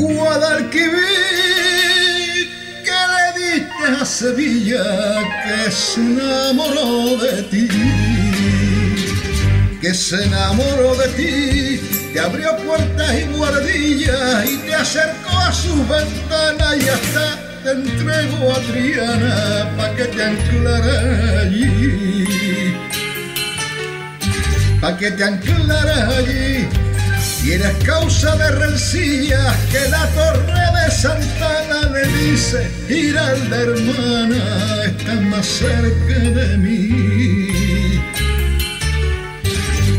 Guadalquivir, que le diste a Sevilla que se enamoró de ti, que se enamoró de ti, te abrió puertas y guardillas y te acercó a sus ventanas y hasta te entregó a Triana pa' que te anclaras allí, pa' que te anclaras allí. Y eres causa de rencillas que la torre de Santana le dice, Giralda hermana, está más cerca de mí.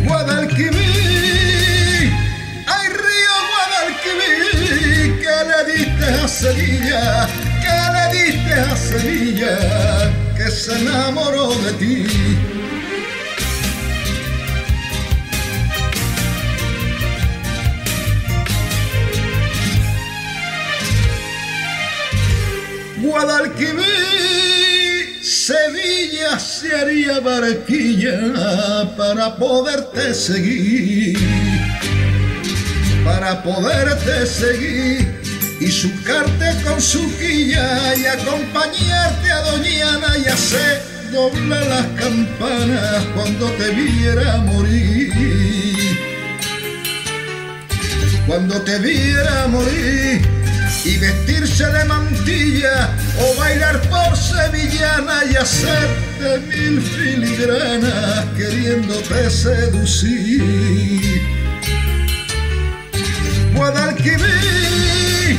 Guadalquivir, ay río Guadalquivir, que le diste a Sevilla, que le diste a Sevilla, que se enamoró de ti. Sevilla se haría barquilla para poderte seguir, para poderte seguir y sucarte con su quilla y acompañarte a Doñana y hacer doblar las campanas cuando te viera morir. Cuando te viera morir y vestirse de mantilla o bailar por sevillana y hacerte mil filigranas queriéndote seducir. Guadalquivir,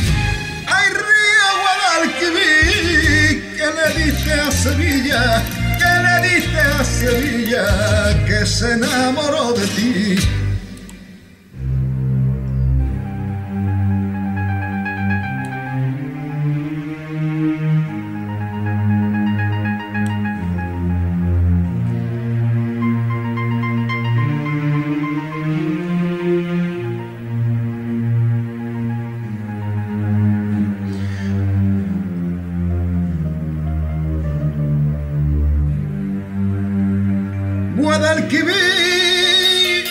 ay río Guadalquivir, que le diste a Sevilla, que le diste a Sevilla, que se enamoró de ti. Guadalquivir,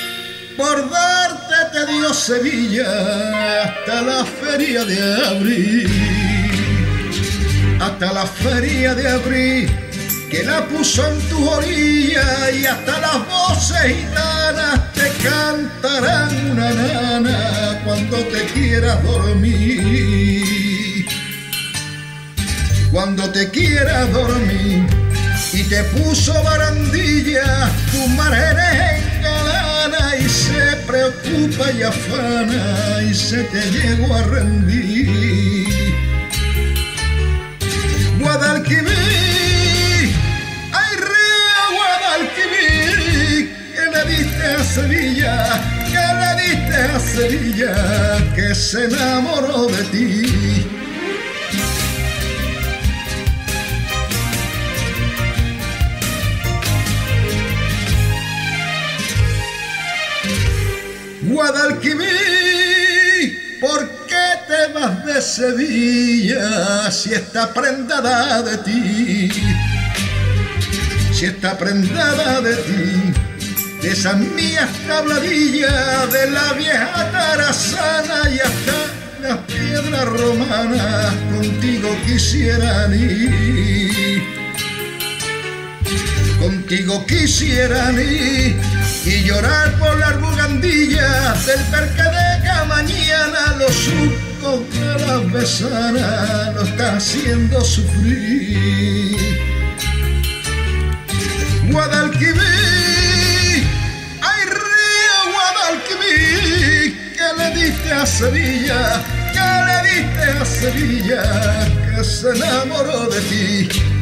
por darte te dio Sevilla hasta la feria de abril, hasta la feria de abril que la puso en tu orilla y hasta las voces gitanas te cantarán una nana cuando te quieras dormir, cuando te quieras dormir y te puso barandilla, tu y afana y se te llegó a rendir. Guadalquivir, ay río Guadalquivir, que le diste a Sevilla, que le diste a Sevilla, que se enamoró de ti. Guadalquivir, ¿por qué te vas de Sevilla si está prendada de ti? Si está prendada de ti, de esas mías tabladillas, de la vieja tarazana y hasta las piedras romanas contigo quisieran ir. Contigo quisieran ir y llorar por las bugandillas del perque de Camañana, los surcos de las besanas lo está haciendo sufrir. Guadalquivir, ay río Guadalquivir, que le diste a Sevilla, que le diste a Sevilla, que se enamoró de ti.